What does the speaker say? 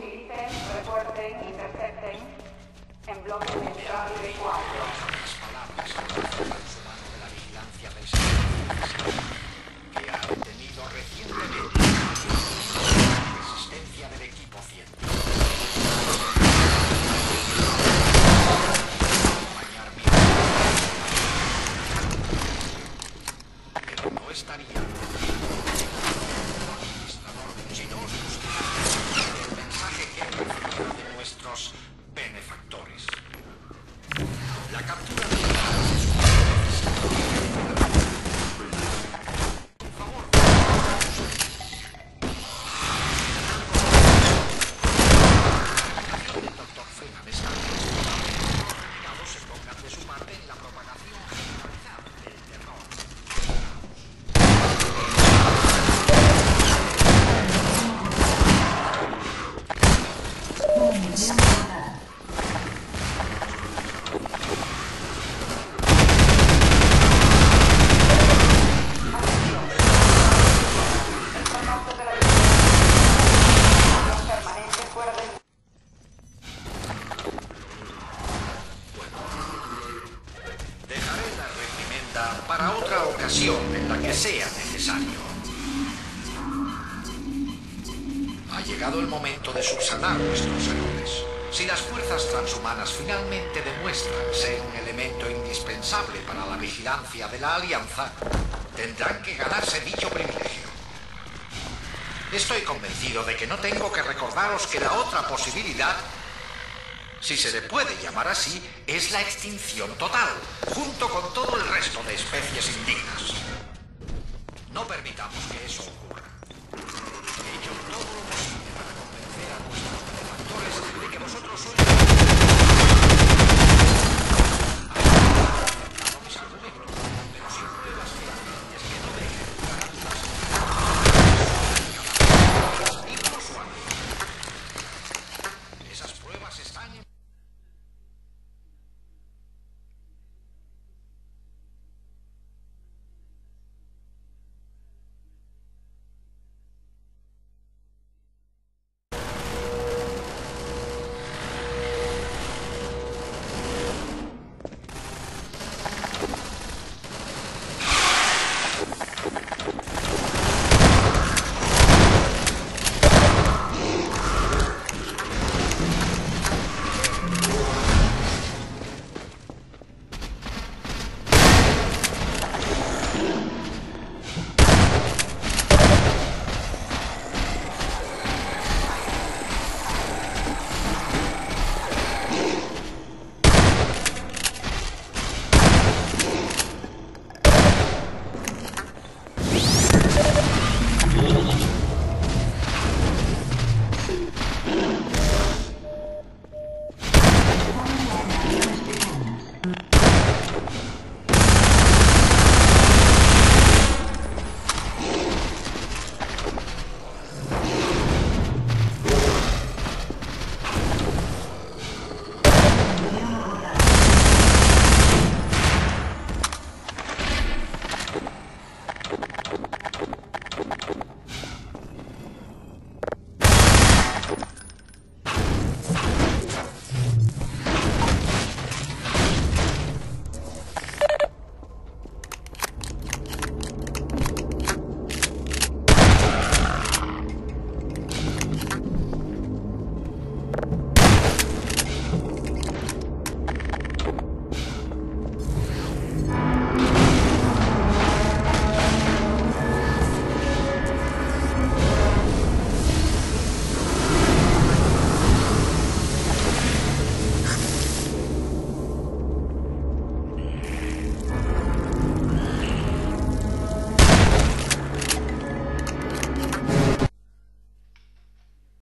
Utilicen, refuercen, intercepten en bloques de radio de 4. Las palabras que refuerzan su mano de la vigilancia del sistema que ha obtenido recientemente la resistencia del equipo científico. Estaría si no os nuestros benefactores. La captura de doctor Freeman está Los se pongan de su parte en la propagación para otra ocasión en la que sea necesario. Ha llegado el momento de subsanar nuestros errores. Si las fuerzas transhumanas finalmente demuestran ser un elemento indispensable para la vigilancia de la Alianza, tendrán que ganarse dicho privilegio. Estoy convencido de que no tengo que recordaros que la otra posibilidad si se le puede llamar así, es la extinción total, junto con todo el resto de especies indignas. No permitamos que eso ocurra.